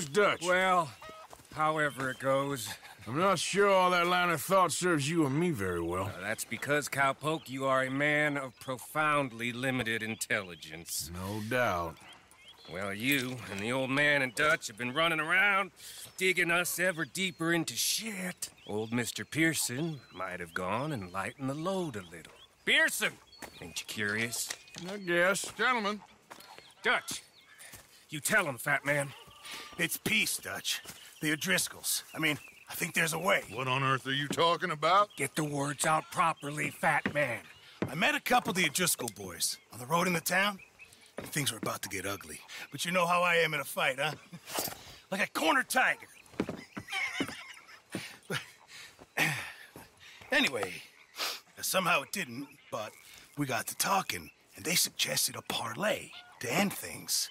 Where's Dutch? Well, however it goes. I'm not sure all that line of thought serves you and me very well. Uh, that's because, Cowpoke, you are a man of profoundly limited intelligence. No doubt. Well, you and the old man and Dutch have been running around, digging us ever deeper into shit. Old Mr. Pearson might have gone and lightened the load a little. Pearson! Ain't you curious? I guess. Gentlemen, Dutch, you tell him, fat man. It's peace, Dutch. The O'Driscolls. I mean, I think there's a way. what on earth are you talking about? Get the words out properly, fat man. I met a couple of the O'Driscoll boys on the road in the town, and things were about to get ugly. But you know how I am in a fight, huh? like a corner tiger. anyway, somehow it didn't, but we got to talking, and they suggested a parley to end things.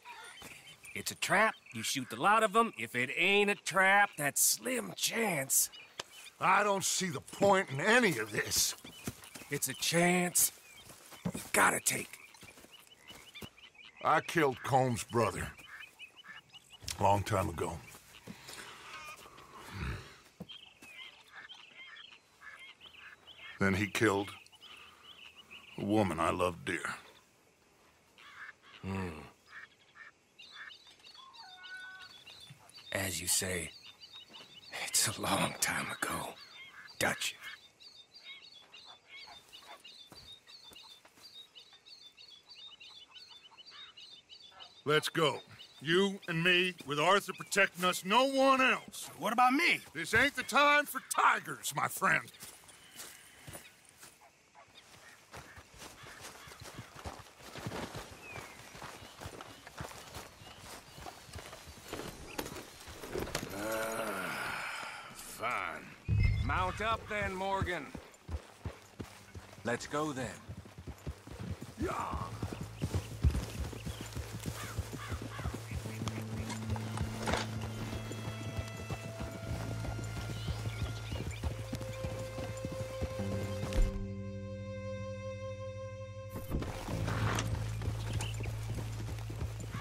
It's a trap, you shoot the lot of them. If it ain't a trap, that's slim chance. I don't see the point in any of this. It's a chance you gotta take. I killed Colm's brother. Long time ago. Then he killed a woman I loved dear. Hmm. As you say, it's a long time ago. Dutch. Let's go. You and me, with Arthur protecting us, no one else. What about me? This ain't the time for tigers, my friend. Fine. Mount up then, Morgan. Let's go then. Yeah.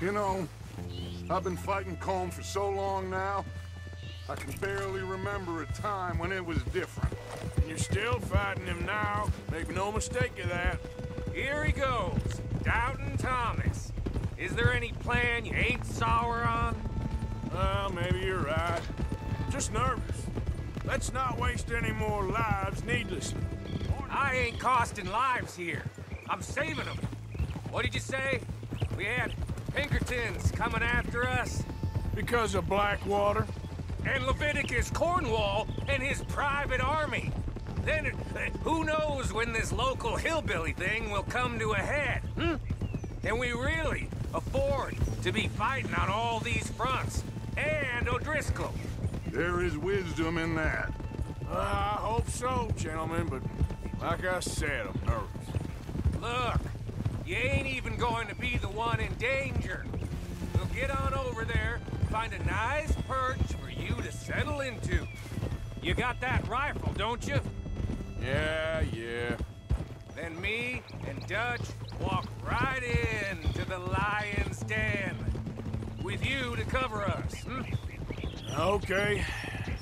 You know, I've been fighting Colm for so long now, I can barely remember a time when it was different. And You're still fighting him now. Make no mistake of that. Here he goes. Doubting Thomas. Is there any plan you ain't sour on? Well, maybe you're right. Just nervous. Let's not waste any more lives needlessly. I ain't costing lives here. I'm saving them. What did you say? We had Pinkertons coming after us? Because of Blackwater? And Leviticus Cornwall and his private army. Then uh, who knows when this local hillbilly thing will come to a head, hmm? Can we really afford to be fighting on all these fronts? And O'Driscoll. There is wisdom in that. Uh, I hope so, gentlemen, but like I said, I'm nervous. Look, you ain't even going to be the one in danger. Find a nice perch for you to settle into. You got that rifle, don't you? Yeah, yeah. Then me and Dutch walk right in to the lion's den. With you to cover us, hmm? Okay.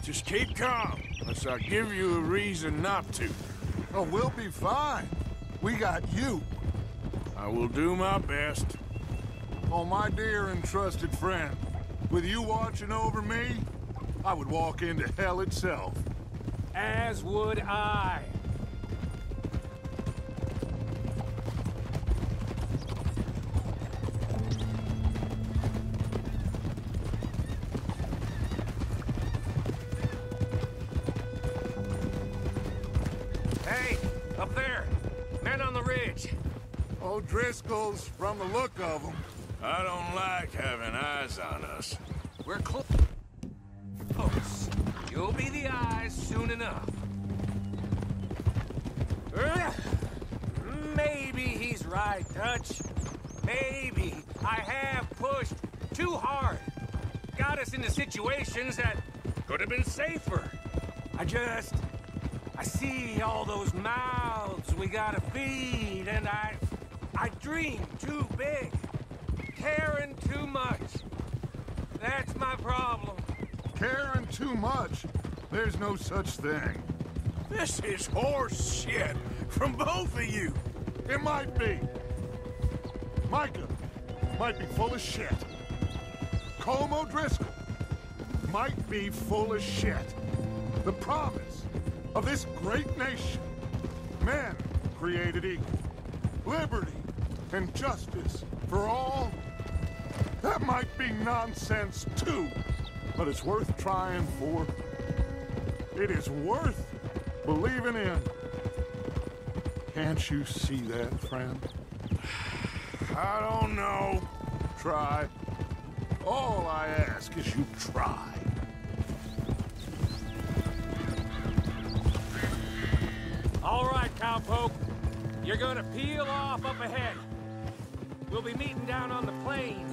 Just keep calm, unless I give you a reason not to. Oh, we'll be fine. We got you. I will do my best. Oh, my dear and trusted friend. With you watching over me, I would walk into hell itself. As would I. Hey, up there! Men on the ridge! O'Driscoll's, from the look of them. I don't like having eyes on us. We're close. You'll be the eyes soon enough. Maybe he's right, Dutch. Maybe I have pushed too hard. Got us into situations that could have been safer. I just... I see all those mouths we gotta feed, and I... I dream too big. Caring too much. That's my problem. Caring too much? There's no such thing. This is horse shit from both of you. It might be. Micah might be full of shit. Colm O'Driscoll might be full of shit. The promise of this great nation. Men created equal. Liberty and justice for all. That might be nonsense too, but it's worth trying for. It is worth believing in. Can't you see that, friend? I don't know. Try. All I ask is you try. All right, cowpoke. You're gonna peel off up ahead. We'll be meeting down on the plain.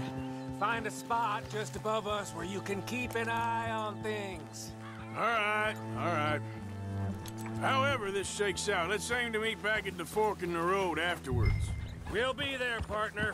Find a spot just above us where you can keep an eye on things. All right, all right. However this shakes out, let's aim to meet back at the fork in the road afterwards. We'll be there, partner.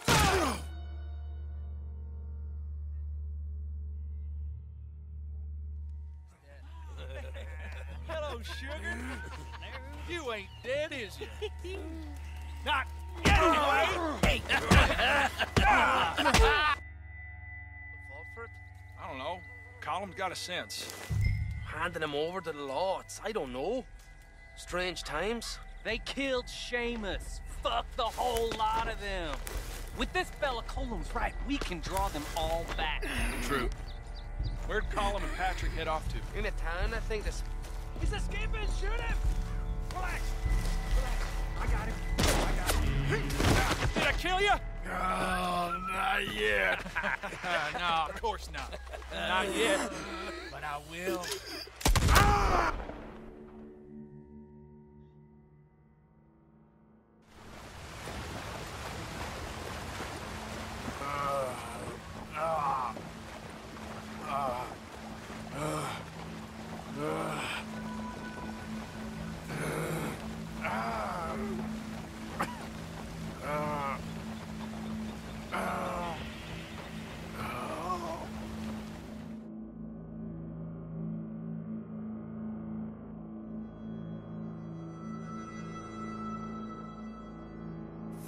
Hello, sugar. You ain't dead, is you? Not yet, anyway! Fulford? I don't know. Colm's got a sense. handing him over to the lords. I don't know. Strange times. They killed Seamus. Fuck the whole lot of them. With this fella Colm's right, we can draw them all back. True. Where'd Colum and Patrick head off to? In a town, I think this. He's escaping! Shoot him! Relax! Relax. I got him. I got him. Did I kill you? Oh, not yet. no, of course not. Not yet. But I will. Ah!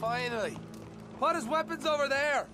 Finally. Put his weapons over there.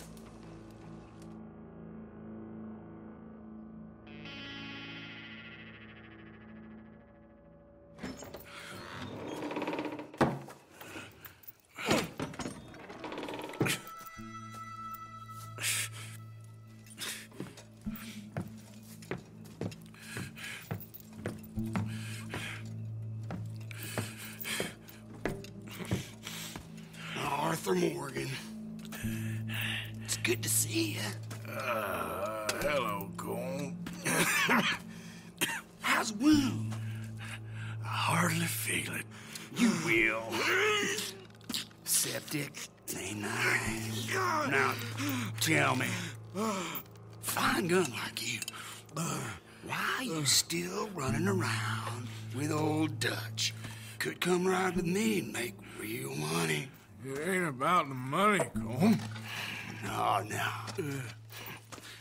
Good to see you. Uh, hello, Colm. How's wound? I hardly feel it. You will. Septic. Ain't nice. Now, tell me. Fine gun like you. Why you still running around with old Dutch? Could come right with me and make real money. It ain't about the money, Colm. No, no.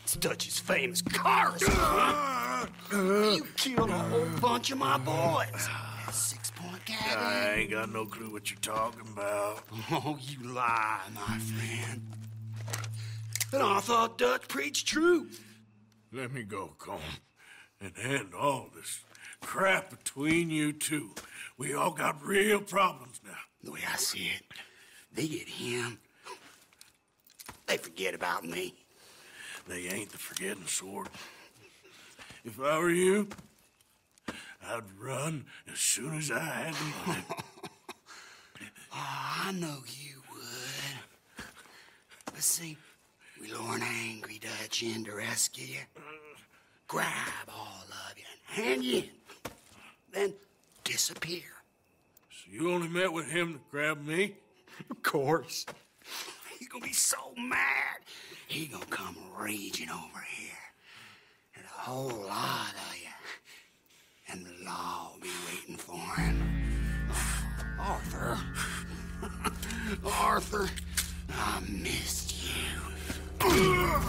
It's Dutch's famous car. You killed a whole bunch of my boys. Six point I ain't got no clue what you're talking about. Oh, you lie, my friend. And I thought Dutch preached truth. Let me go, Colm. And end all this crap between you two. We all got real problems now. The way I see it, they get him. They forget about me. They ain't the forgetting sort. If I were you, I'd run as soon as I had the money. Oh, I know you would. But see, we lure an angry Dutch in to rescue you. Grab all of you and hand you in. Then disappear. so you only met with him to grab me? Of course. He's gonna be so mad. He gonna come raging over here. And a whole lot of you. And the law will be waiting for him. Arthur. Arthur, I missed you.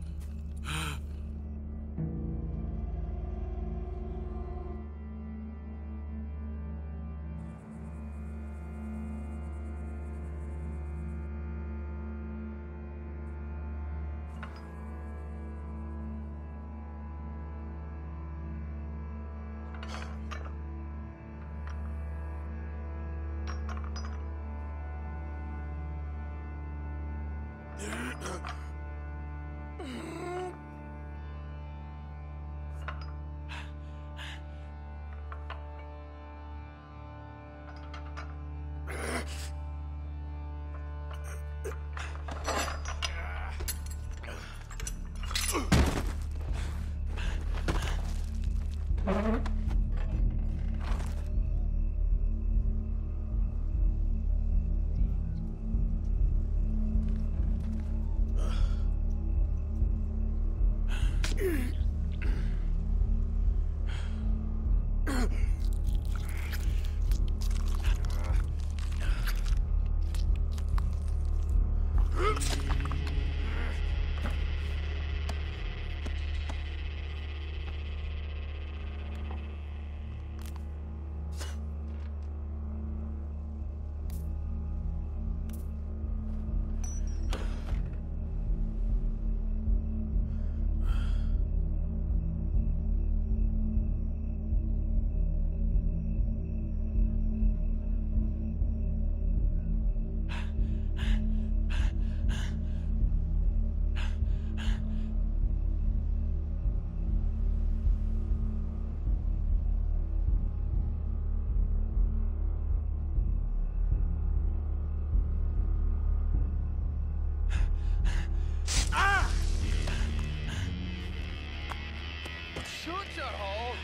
Shut hole.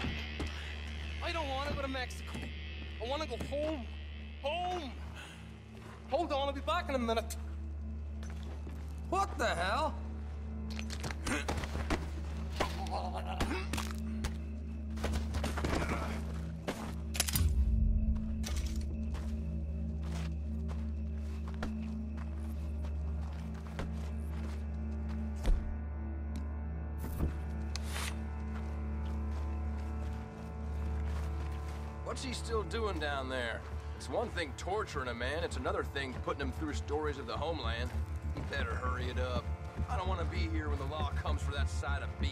I don't want to go to Mexico. I want to go home. Home. Hold on, I'll be back in a minute. What the hell? What's he still doing down there? It's one thing torturing a man, it's another thing putting him through stories of the homeland. He better hurry it up. I don't want to be here when the law comes for that side of beef.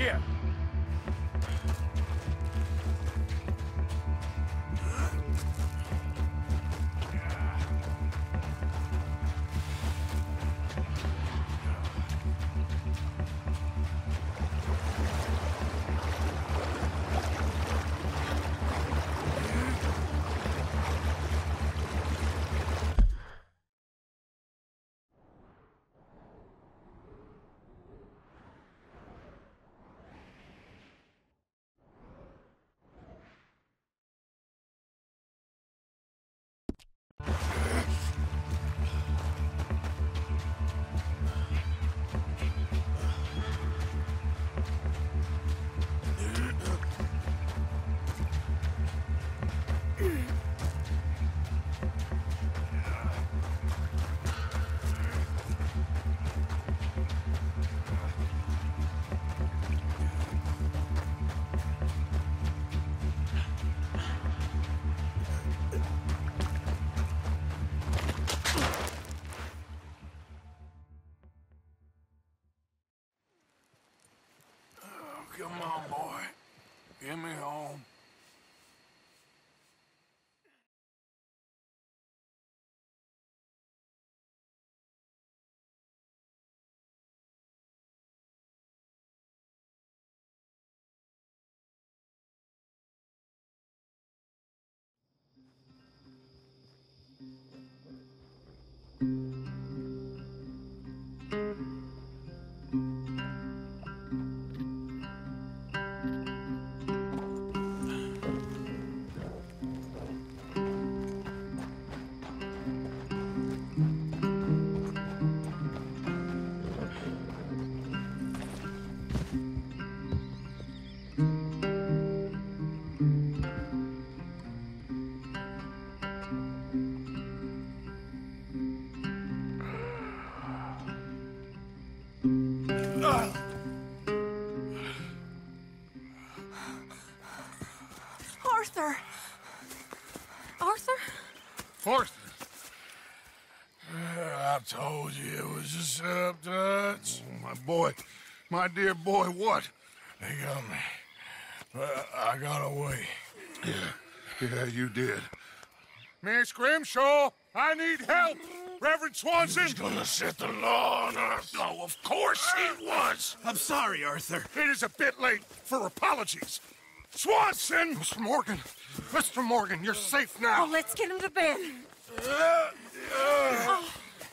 Shit! Come on, boy. Get me home. Told you it was a setup, Dutch. My boy, my dear boy, what? They got me. But I got away. Yeah, yeah, you did. Miss Grimshaw, I need help. Reverend Swanson. He's gonna set the law on us. Oh, of course he was. I'm sorry, Arthur. It is a bit late for apologies. Swanson! Mr. Morgan, Mr. Morgan, you're safe now. Oh, let's get him to bed. Uh, oh.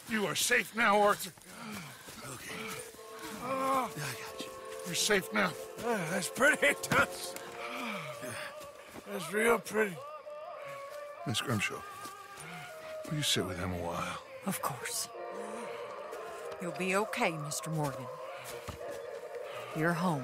You are safe now, Arthur. Okay. I got you. You're safe now. Ah, that's pretty, Dutch. That's real pretty. Miss Grimshaw, will you sit with him a while? Of course. You'll be okay, Mr. Morgan. You're home.